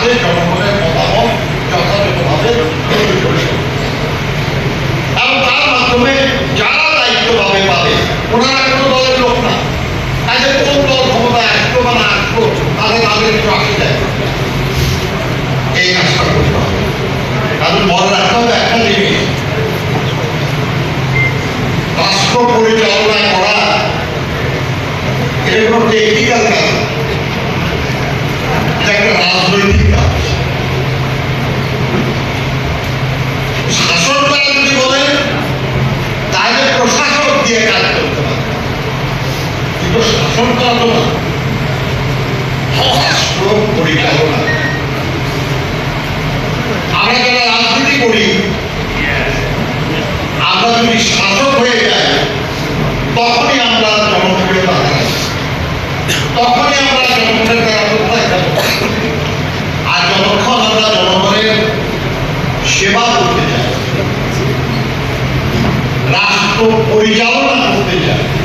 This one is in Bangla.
তাদের জনগণের মতামত যথাযথভাবে গ্রহণ করে এবং তার মাধ্যমে যারা দায়িত্ব পাবে ওনারা কোনো দলের লোক না তাদের কোন দল ক্ষমতা আসতো বা না আসতো তাদের তাদের একটু আসে যায় এই কাজটা করতে হবে। তাদের মনে রাখতে হবে একটা জিনিস রাষ্ট্র পরিচালনা করা এটা কোনো টেকনিক্যাল কাজ না। এটা একটা রাজনৈতিক কাজ শাসন করা যদি বলেন তাহলে প্রশাসক দিয়ে কাজ করতে পারে কিন্তু শাসন করা পরিচালনা আমরা যারা রাজনীতি করি, আমরা যদি শাসক হয়ে যাই, তখনই আমরা জনপ্রিয়তা হারাই তখনই আমরা জনগণের দ্বারা আর যতক্ষণ আমরা জনগণের সেবা করতে চাই রাষ্ট্র পরিচালনা করতে চাই